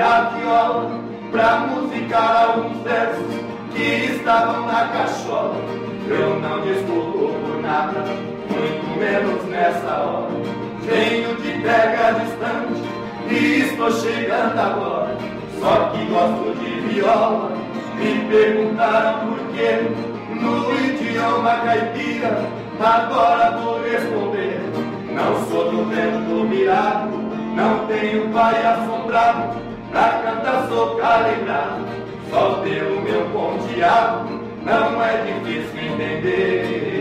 a viola pra musicar alguns versos que estavam na cachola. Eu não desculpo por nada, muito menos nessa hora. Venho de terra distante e estou chegando agora. Só que gosto de viola. Me perguntaram por quê no idioma caipira. Agora vou responder. Não sou do vento mirado, não tenho pai assombrado. Pra cantar sou calibrado, só pelo meu ponteado não é difícil entender.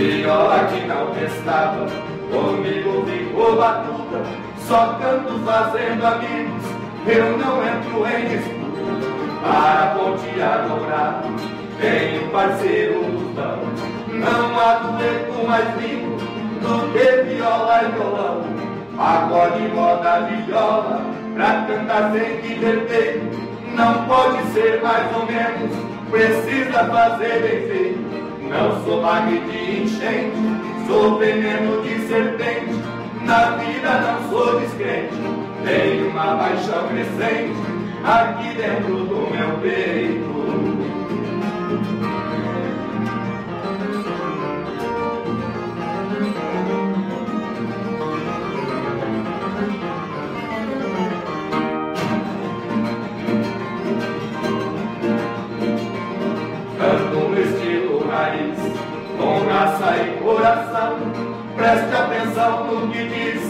Viola que não testava, comigo ficou batuta, só canto fazendo amigos, eu não entro em disputa para pontear dobrado. Tenho parceiro lutão, não há dueto mais lindo do que viola e violão. Pagode moda de viola, pra cantar sem divertir. Não pode ser mais ou menos, precisa fazer bem feito. Não sou mago de enchente, sou veneno de serpente. Na vida não sou descrente, tenho uma paixão crescente aqui dentro do meu peito. Coração. Preste atenção no que diz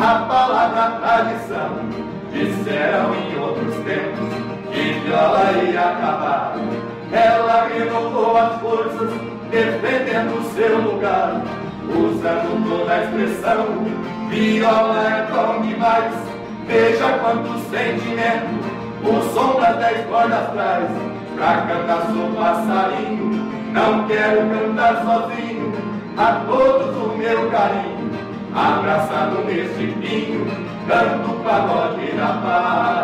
a palavra tradição Disseram em outros tempos que viola ia acabar. Ela renovou as forças, defendendo seu lugar, usando toda a expressão. Viola é bom demais, veja quanto sentimento, o som das dez cordas traz. Pra cantar sou passarinho, não quero cantar sozinho, a todos o meu carinho, abraçado nesse pinho canto pagode da paz.